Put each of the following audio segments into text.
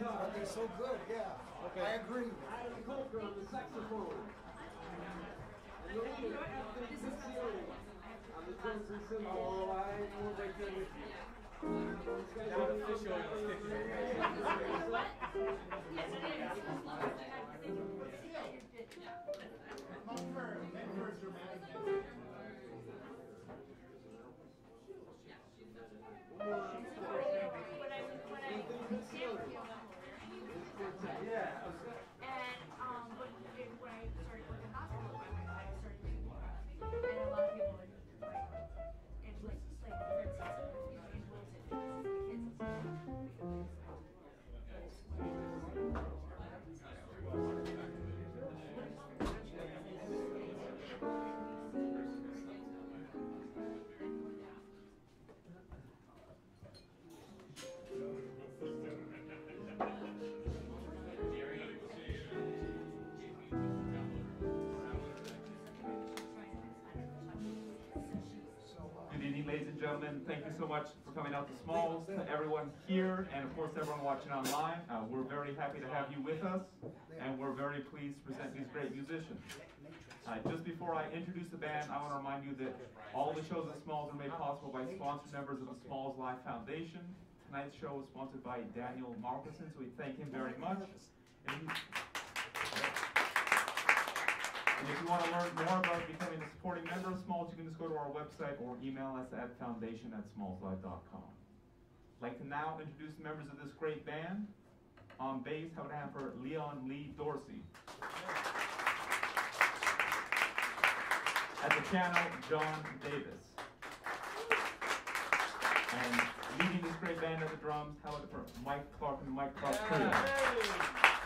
but they're so good. Yeah, I agree. Adam Coker on the saxophone. And Lorena Anthony Pizzioli on the drums and cymbals. Oh, I will right there with you. These guys are gentlemen. Thank you so much for coming out to Smalls, to everyone here, and of course everyone watching online. Uh, we're very happy to have you with us, and we're very pleased to present these great musicians. Uh, just before I introduce the band, I want to remind you that all the shows at Smalls are made possible by sponsored members of the SmallsLIVE Foundation. Tonight's show is sponsored by Daniel Malkenson, so we thank him very much. And if you want to learn more about becoming a supporting member of Smalls, you can just go to our website or email us at foundation at smallslive.com. I'd like to now introduce the members of this great band. On bass, how would I have for Leon Lee Dorsey? At the piano, Jon Davis. And leading this great band at the drums, how about Mike Clark and Mike Clark Trio?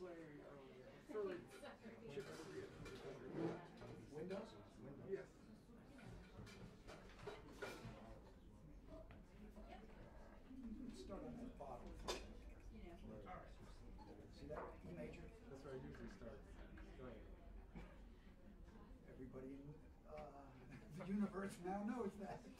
playing um, Philly Chicago. Windows? Windows. Yeah. Start on that bottom. Yeah. All right. See that E major? That's where I usually start. Go ahead. Everybody in uh, the universe now knows that.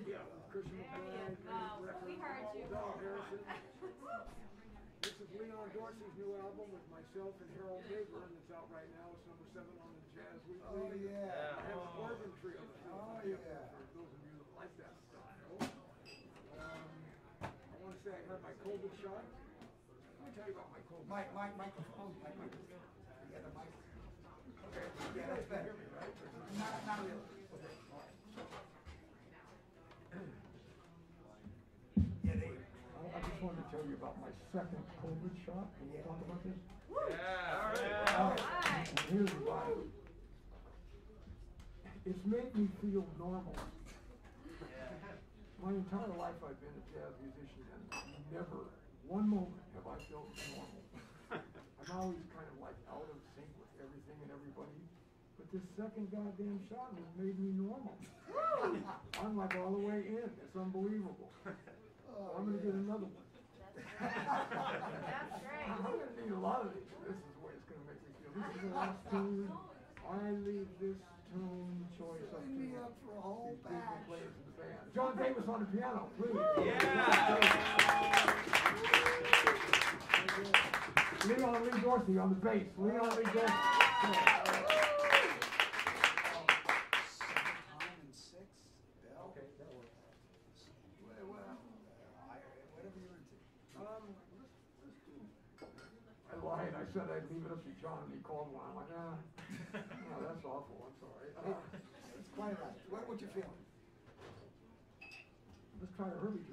Record, we heard you. This is Leon Dorsey's new album with myself and Harold Mabern, and it's out right now. It's number seven on the Jazz Weekly. Oh, yeah. I have an organ trio. Oh, yeah. For those of you that like that stuff. Um, I want to say I had my COVID shot. Let me tell you about my COVID. Shot. mic, microphone, mic, microphone. You got the mic? Okay, Yeah, that's better. Not, not really. Yeah, they, I I just wanted to tell you about my second COVID shot. Can we talk about this? Yeah. Uh, and Here's why. It's made me feel normal. My entire life I've been a jazz musician and never, one moment have I felt normal. I'm always kind of like out of sync with everything and everybody. But this second goddamn shot has made me normal. I'm like all the way in. It's unbelievable. oh, I'm gonna get another one. That's great. I'm gonna need a lot of these. This is the way it's gonna make me feel. This is the last tune. I leave this tune choice up to Sign me up for a whole people batch. players in the band. Jon Davis on the piano, please. Yeah. Leon Lee Dorsey on the bass. Leon Lee Dorsey. Time and six, Bell. Okay, that works. Well, well, uh, I, whatever you're into. Um, let's, let's do. I lied. I said I'd leave it up to Jon, and he called. I'm like, ah, no, that's awful. I'm sorry. Uh, It's quite right. What, what you feeling? let's try early.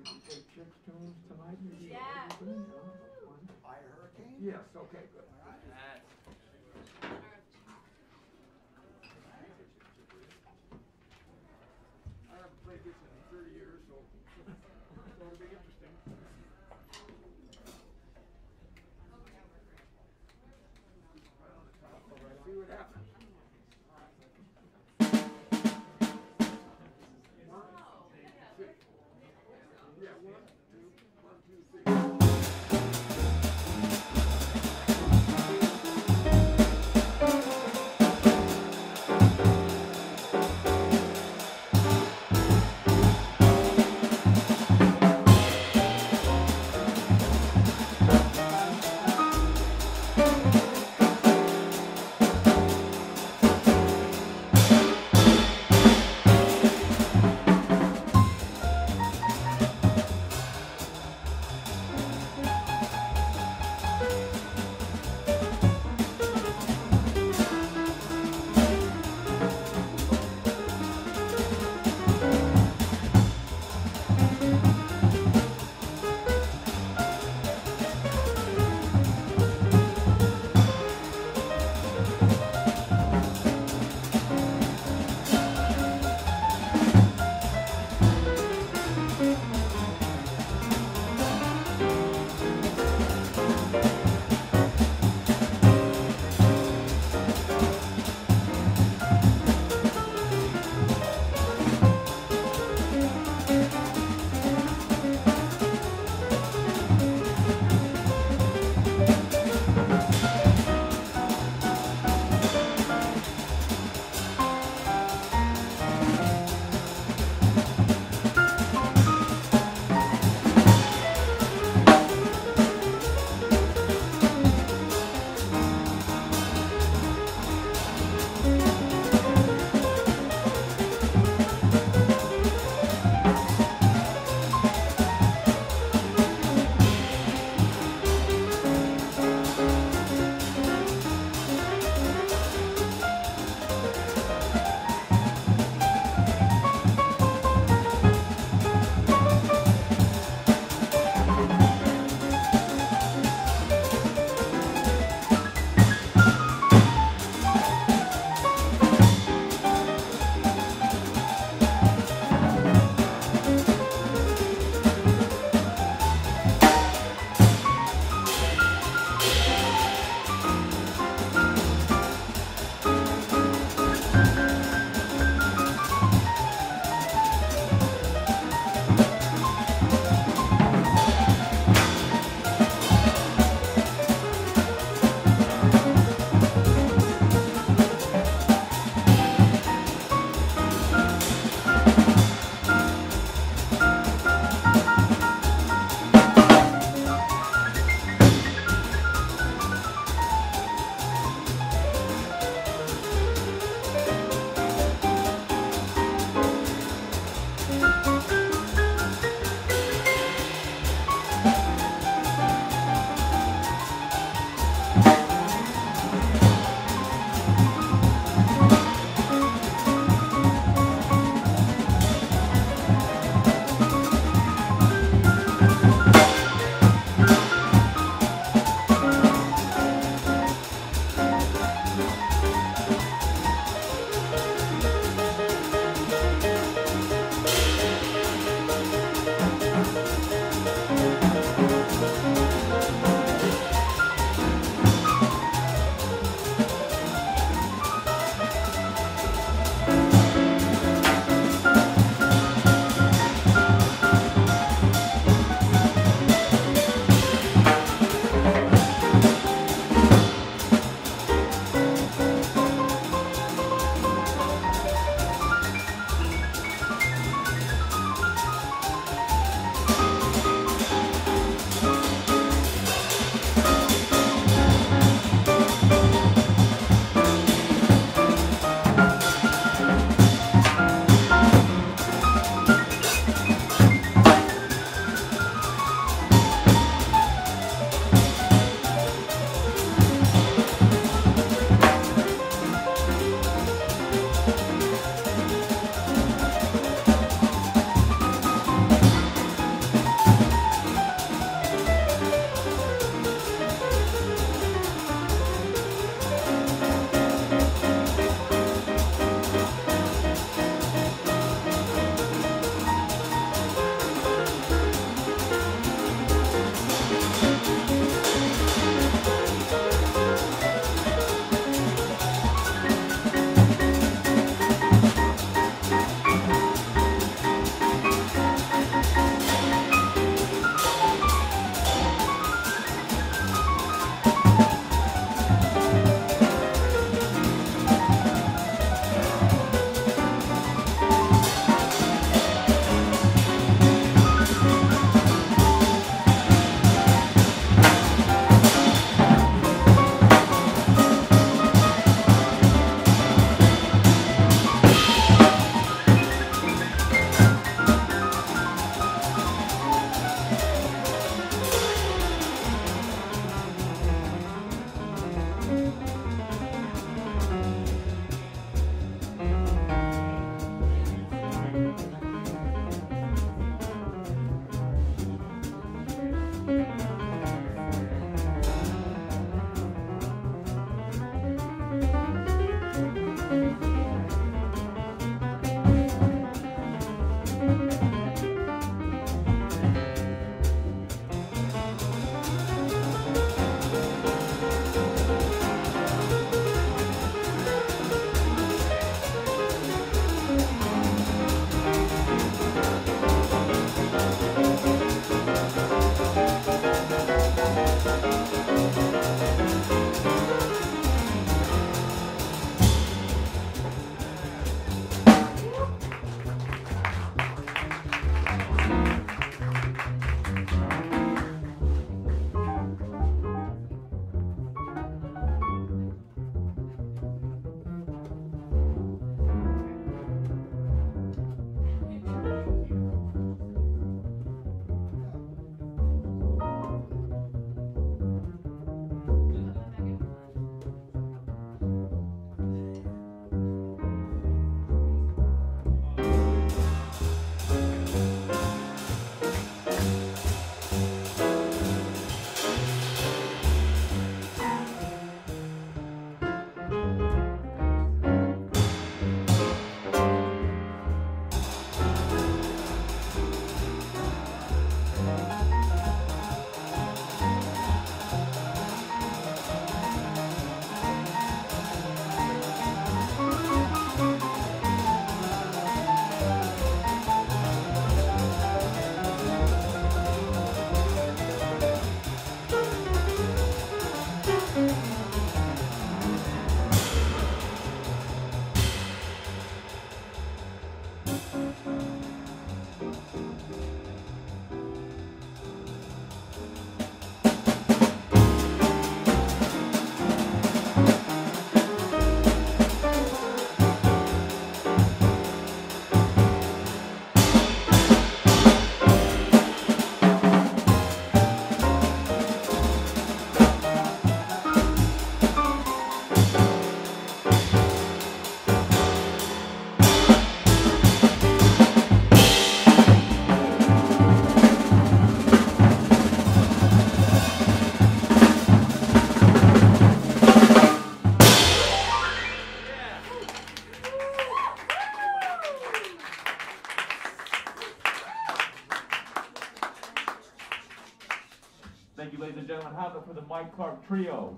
Trio.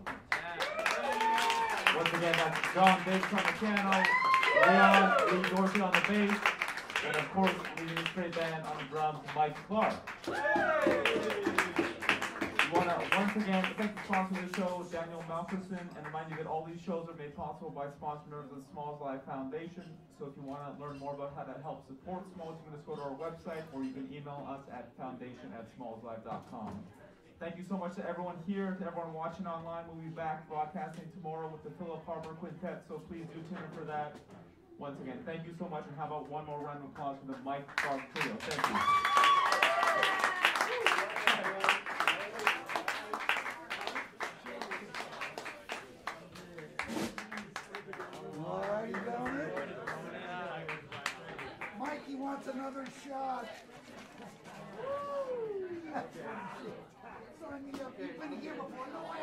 Once again, that's John Biggs on the piano, Leon Lee Dorsey on the bass, and of course, leading straight band on the drums, Mike Clark. We want to once again thank the sponsor of the show, Daniel Malkenson, and remind you that all these shows are made possible by sponsor of the SmallsLIVE Foundation. So if you want to learn more about how to help support Smalls, you can just go to our website or you can email us at foundation at smallslive.com. Thank you so much to everyone here, to everyone watching online. We'll be back broadcasting tomorrow with the Philip Harper Quintet, so please do tune in for that. Once again, thank you so much, and how about one more round of applause for the Mike Clark Trio? Thank you. Another shot. Here before. No, I